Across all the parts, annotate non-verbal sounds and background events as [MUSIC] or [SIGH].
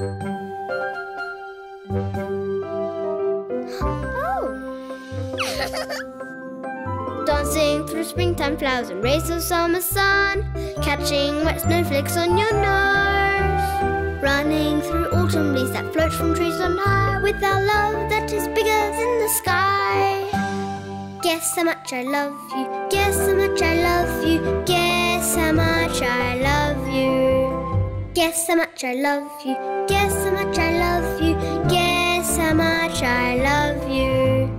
Oh. [LAUGHS] Dancing through springtime flowers and rays of summer sun, catching wet snowflakes on your nose. Running through autumn leaves that float from trees on high, with our love that is bigger than the sky. Guess how much I love you. Guess how much I love you. Guess how much I love you. Guess how much I love you. Guess how much I love you. Guess how much I love you.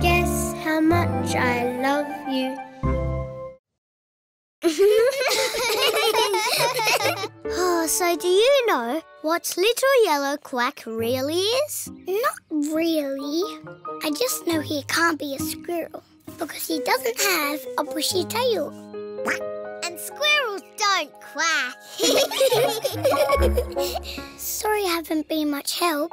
Guess how much I love you. [LAUGHS] Oh, so do you know what Little Yellow Quack really is? Not really. I just know he can't be a squirrel because he doesn't have a bushy tail. And don't quack. [LAUGHS] Sorry I haven't been much help.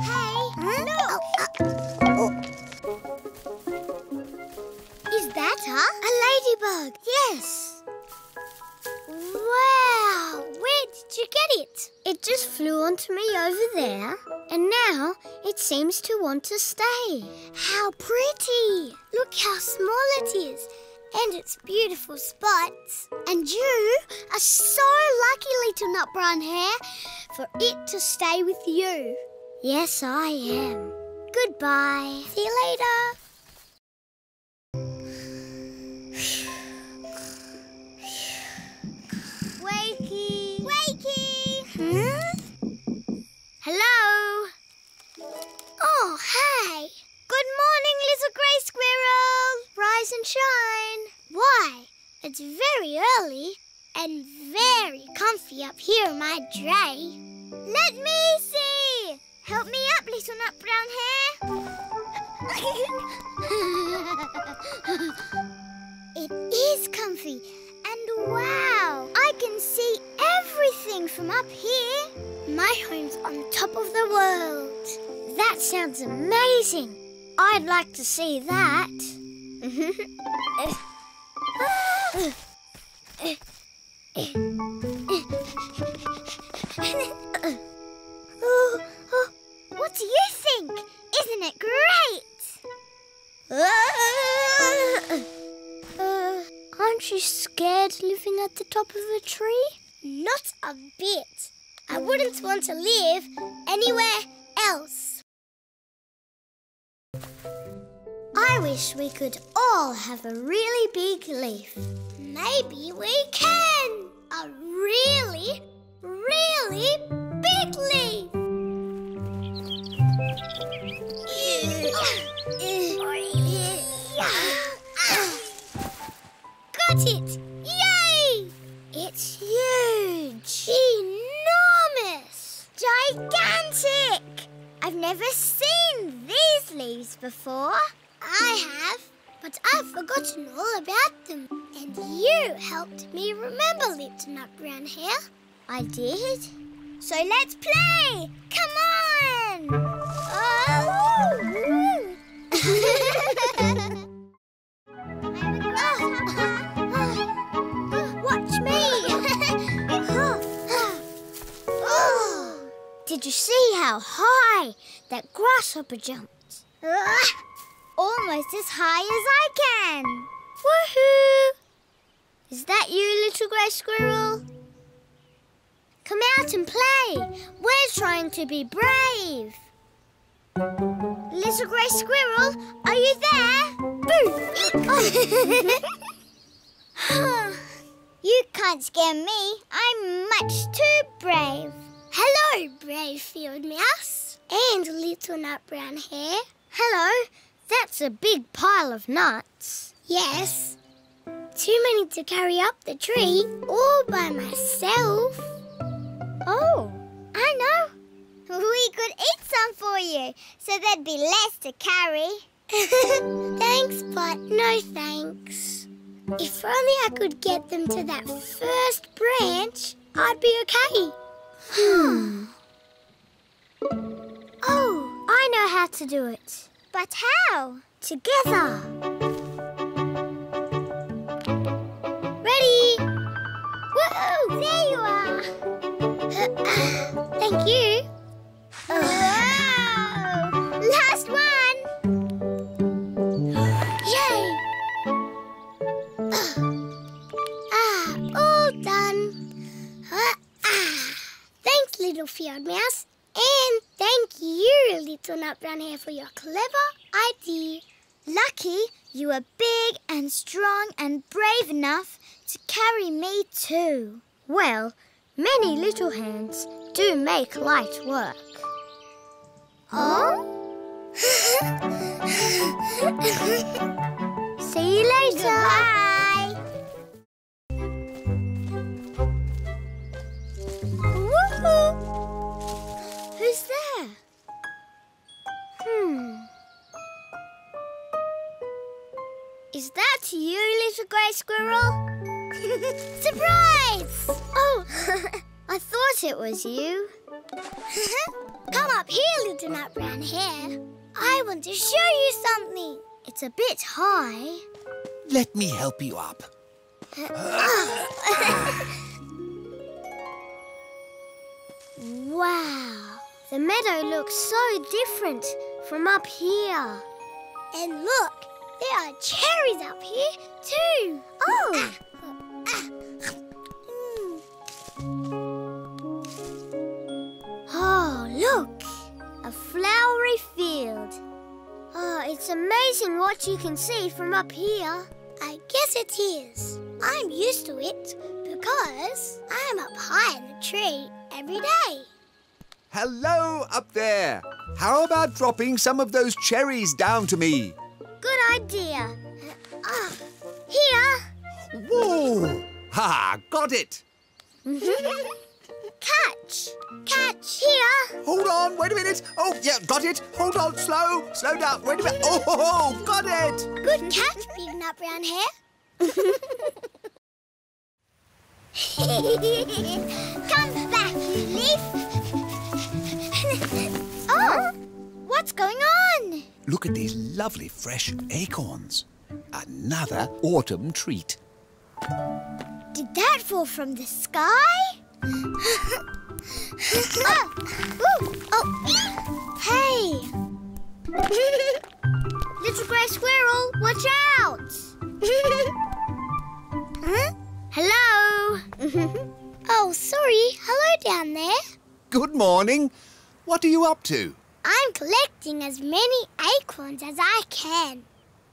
hey, look! Is that her? A ladybug, yes. Wow! Where did you get it? It just flew onto me over there, and now it seems to want to stay. How pretty! Look how small it is. And its beautiful spots. And you are so lucky, little nut brown hare, for it to stay with you. Yes, I am. Goodbye. See you later. Hello? Oh, hi. Good morning, little grey squirrel. Rise and shine. Why? It's very early and very comfy up here in my dray. Let me see. Help me up, little nut brown hare. [LAUGHS] it is comfy and wow, I can see everything from up here. My home's on top of the world. That sounds amazing. I'd like to see that. Oh, [LAUGHS] oh, what do you think? Isn't it great? Uh, aren't you scared living at the top of a tree? Not a bit. I wouldn't want to live anywhere else. I wish we could all have a really big leaf. Maybe we can. A really, really I did? So let's play! Come on! Oh. [LAUGHS] Watch me! [LAUGHS] Did you see how high that grasshopper jumped? [LAUGHS] Almost as high as I can. Woohoo! Is that you, little grey squirrel? Come out and play. We're trying to be brave. Little grey squirrel, are you there? Boo! Oh. [LAUGHS] you can't scare me. I'm much too brave. Hello, brave field mouse. And little nut brown hair. Hello. That's a big pile of nuts. Yes. Too many to carry up the tree all by myself. Oh, I know. We could eat some for you, so there'd be less to carry. [LAUGHS] thanks, but no thanks. If only I could get them to that first branch, I'd be okay. Hmm. oh, I know how to do it. But how? Together. Well, many little hands do make light work. Oh? [LAUGHS] See you later. Bye. Woohoo! Who's there? Hmm. Is that you, little grey squirrel? [LAUGHS] Surprise! Oh, [LAUGHS] I thought it was you. [LAUGHS] Come up here, little nut brown hare. I want to show you something. It's a bit high. Let me help you up. Wow. The meadow looks so different from up here. And look, there are cherries up here too. Oh, ah. Oh, look. A flowery field. Oh, it's amazing what you can see from up here. I guess it is. I'm used to it because I'm up high in the tree every day. Hello up there. How about dropping some of those cherries down to me? Good idea. Ah, here. Whoa! Ha! Got it. Mm-hmm. Catch. Catch! Here. Hold on. Wait a minute. Oh, yeah, got it. Hold on. Slow. Slow down. Wait a minute. Oh, ho, ho, got it. Good catch, big nut brown hare. [LAUGHS] Come back, you leaf. [LAUGHS] oh, what's going on? Look at these lovely fresh acorns. Another autumn treat. Did that fall from the sky? ooh, [LAUGHS] oh, hey! [LAUGHS] Little grey squirrel, watch out. [LAUGHS] Huh? Hello. Oh, sorry. Hello down there. Good morning. What are you up to? I'm collecting as many acorns as I can.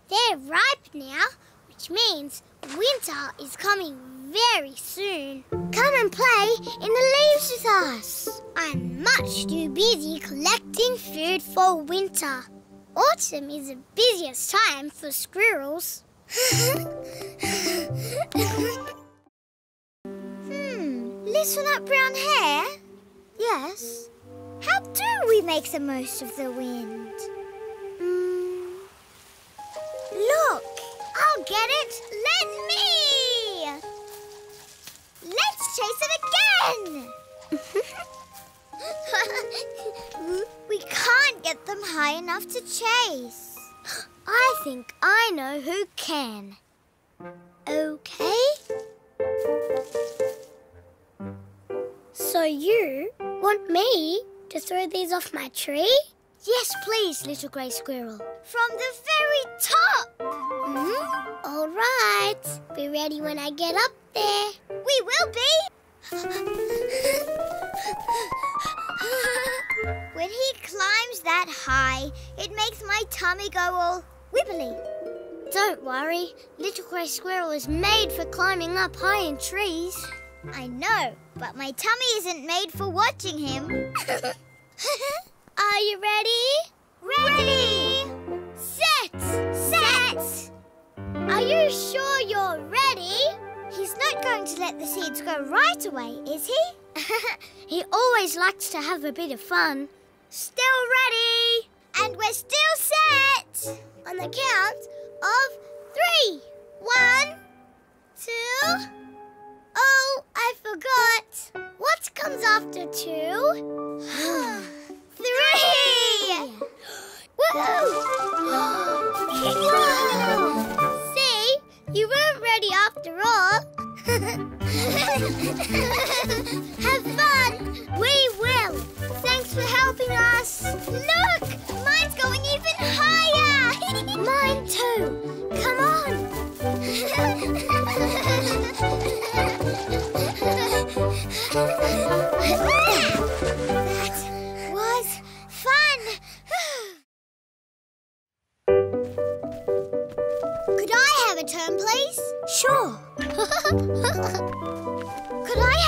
They're ripe now, which means winter is coming very soon. Come and play in the leaves with us. I'm much too busy collecting food for winter. Autumn is the busiest time for squirrels. Hmm, little nut brown hare? Yes. How do we make the most of the wind? Hmm. Look, I'll get it. Let me. Let's chase it again. [LAUGHS] we can't get them high enough to chase. I think I know who can. Okay. So you want me to throw these off my tree? Yes, please, little grey squirrel. From the very top. Hmm? All right. Be ready when I get up there. We will be. [LAUGHS] when he climbs that high, it makes my tummy go all wibbly. Don't worry, little grey squirrel is made for climbing up high in trees. I know, but my tummy isn't made for watching him. [LAUGHS] Are you ready? Ready! Set! Set! Are you sure you're ready? He's not going to let the seeds go right away, is he? [LAUGHS] he always likes to have a bit of fun. Still ready! And we're still set! On the count of three. One, two. Oh, I forgot. What comes after two? [SIGHS] [SIGHS] [SIGHS] Three! Whoa! [GASPS] See? You weren't ready after all. [LAUGHS] Have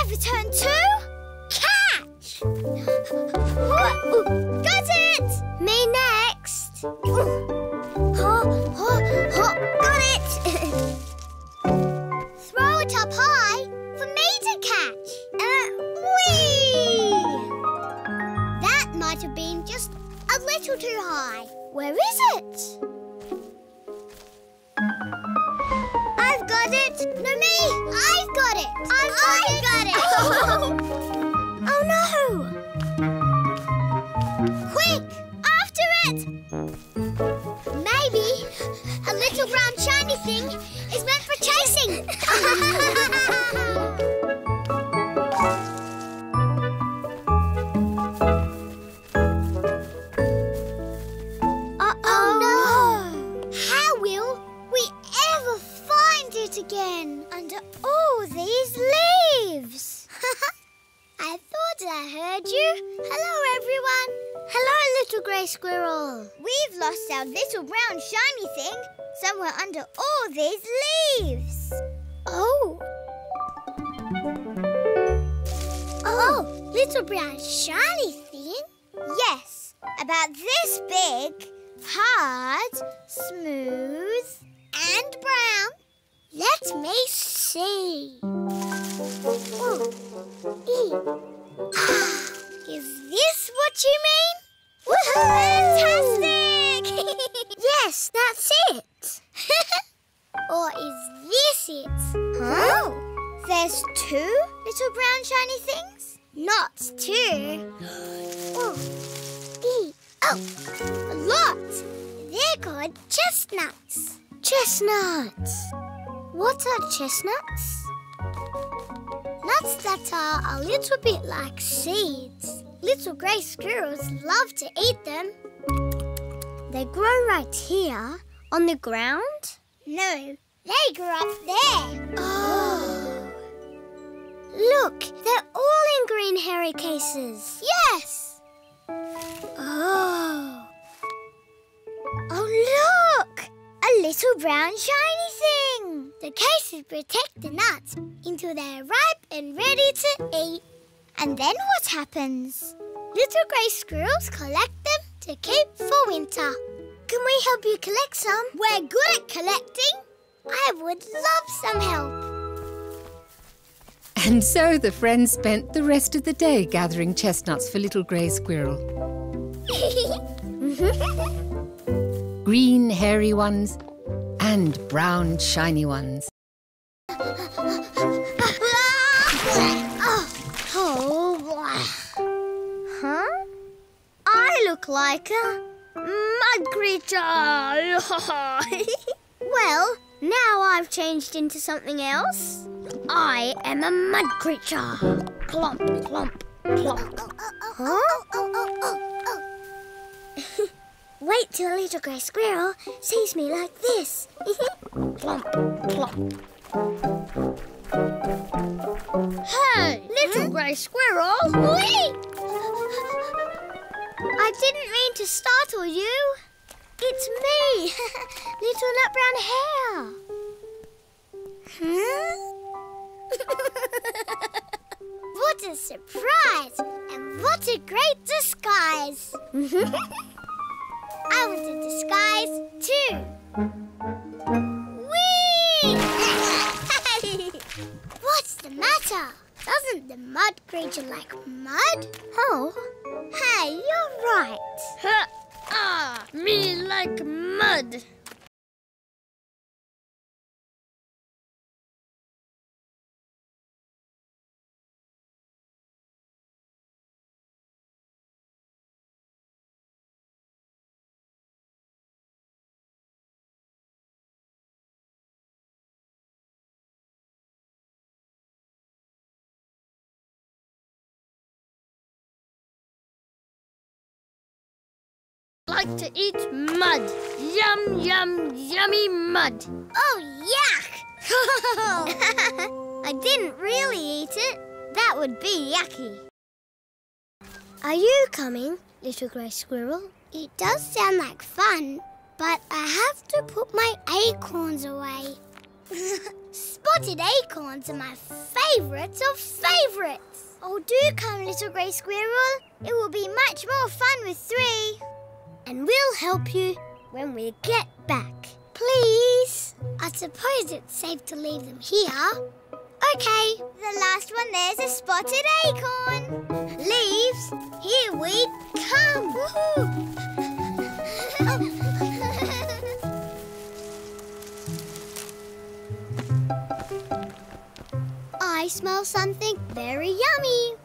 Could I have a turn too? Thing is meant for chasing! [LAUGHS] Oh, little brown shiny thing? Yes, about this big, hard, smooth, and brown. Let me see. Oh. E. Ah, Is this what you mean? Fantastic! [LAUGHS] yes, that's it. [LAUGHS] or is this it? Huh? There's two little brown shiny things? Not two. [GASPS] oh. E. Oh, a lot. They're called chestnuts. Chestnuts. What are chestnuts? Nuts that are a little bit like seeds. Little grey squirrels love to eat them. They grow right here on the ground? No, they grow up there. Oh. Look, they're all in green hairy cases. Yes. Oh. Oh, look! A little brown shiny thing. The cases protect the nuts until they're ripe and ready to eat. And then what happens? Little grey squirrels collect them to keep for winter. Can we help you collect some? We're good at collecting. I would love some help. And so the friends spent the rest of the day gathering chestnuts for little grey squirrel. [LAUGHS] Green, hairy ones and brown, shiny ones. oh, [LAUGHS] huh? I look like a mud creature. [LAUGHS] well, now I've changed into something else. I am a mud creature. Clomp, clomp, clomp. Huh? [LAUGHS] Wait till a little grey squirrel sees me like this. [LAUGHS] clomp, clomp. Hey, little grey squirrel! I didn't mean to startle you. It's me, [LAUGHS] little nut brown hare. Huh? What a surprise! And what a great disguise! [LAUGHS] I want a disguise too. Whee! [LAUGHS] What's the matter? Doesn't the mud creature like mud? Oh, hey, you're right. Ah, me like mud. Like to eat mud. Yum, yum, yummy mud. Oh, yuck! [LAUGHS] I didn't really eat it. That would be yucky. Are you coming, little grey squirrel? It does sound like fun, but I have to put my acorns away. [LAUGHS] Spotted acorns are my favourites of favourites. Oh, do come, little grey squirrel. It will be much more fun with three. And we'll help you when we get back. Please? I suppose it's safe to leave them here. Okay, the last one there's a spotted acorn. Leaves, here we come. [LAUGHS] I smell something very yummy.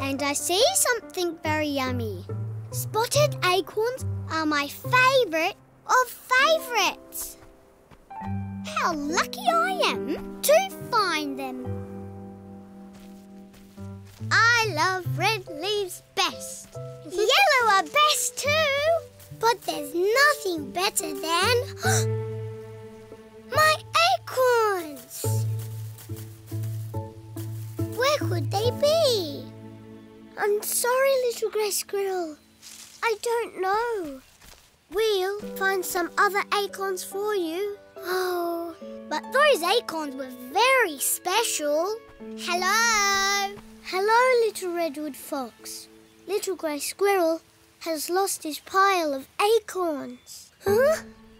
And I see something very yummy. Spotted acorns are my favourite of favourites. How lucky I am to find them. I love red leaves best. Mm-hmm. Yellow are best too. But there's nothing better than [GASPS] my acorns. Where could they be? I'm sorry, little grey squirrel. I don't know. We'll find some other acorns for you. Oh, but those acorns were very special. Hello. Hello, little redwood fox. Little grey squirrel has lost his pile of acorns. Huh?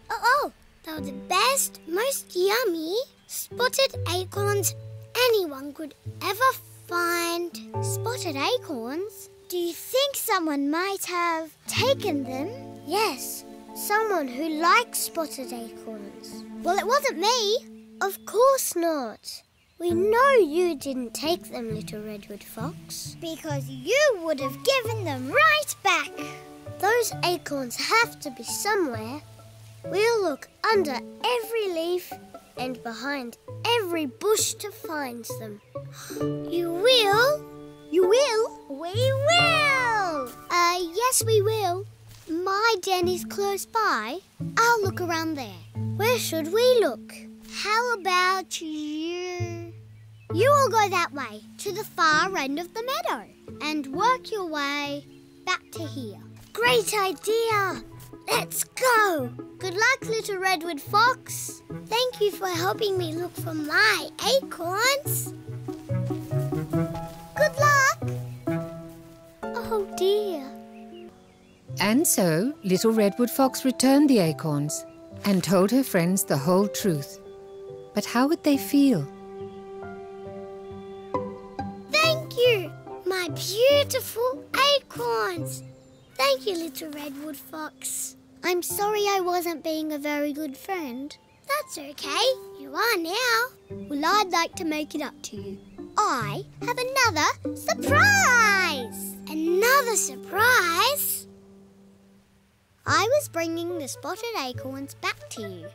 Oh, oh, they were the best, most yummy spotted acorns anyone could ever find. Spotted acorns? Do you think someone might have taken them? Yes, someone who likes spotted acorns. Well, it wasn't me. Of course not. We know you didn't take them, little redwood fox. Because you would have given them right back. Those acorns have to be somewhere. We'll look under every leaf and behind every bush to find them. You will? You will? We will! Uh, yes, we will. My den is close by. I'll look around there. Where should we look? How about you? You will go that way, to the far end of the meadow, and work your way back to here. Great idea! Let's go! Good luck, little redwood fox. Thank you for helping me look for my acorns. Good luck! Oh dear. And so little Redwood Fox returned the acorns and told her friends the whole truth. But how would they feel? Thank you, my beautiful acorns. Thank you, little redwood fox. I'm sorry I wasn't being a very good friend. That's okay. You are now. Well, I'd like to make it up to you. I have another surprise. Another surprise? I was bringing the spotted acorns back to you,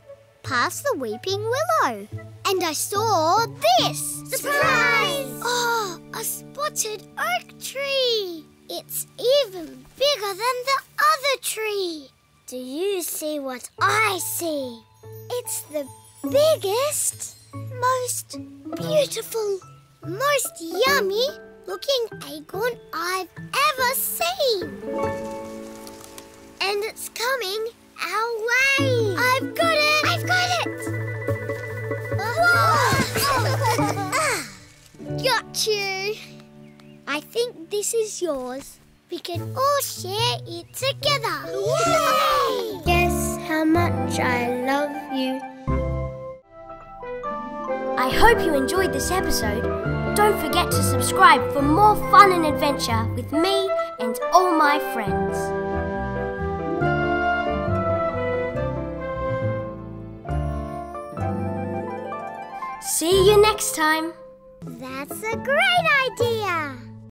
past the weeping willow, and I saw this. Surprise! Oh, a spotted oak tree. It's even bigger than the other tree. Do you see what I see? It's the biggest, most beautiful, most yummy looking acorn I've ever seen. And it's coming our way. I've got it! I've got it! This is yours. We can all share it together. Yay! Guess how much I love you. I hope you enjoyed this episode. Don't forget to subscribe for more fun and adventure with me and all my friends. See you next time. That's a great idea.